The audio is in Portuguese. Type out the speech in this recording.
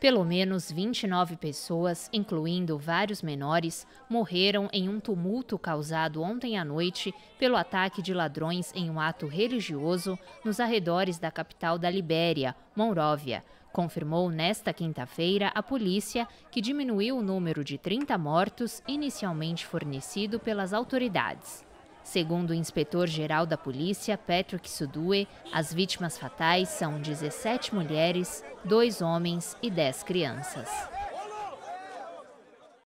Pelo menos 29 pessoas, incluindo vários menores, morreram em um tumulto causado ontem à noite pelo ataque de ladrões em um ato religioso nos arredores da capital da Libéria, Monróvia. Confirmou nesta quinta-feira a polícia que diminuiu o número de 30 mortos inicialmente fornecido pelas autoridades. Segundo o inspetor-geral da polícia, Patrick Sudue, as vítimas fatais são 17 mulheres, dois homens e 10 crianças.